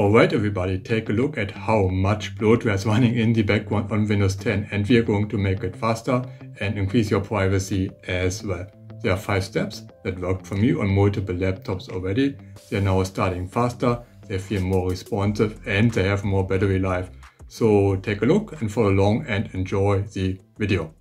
Alright everybody, take a look at how much bloatware is running in the background on Windows 10 and we are going to make it faster and increase your privacy as well. There are 5 steps that worked for me on multiple laptops already. They are now starting faster, they feel more responsive and they have more battery life. So take a look and follow along and enjoy the video.